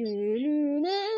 Gülüne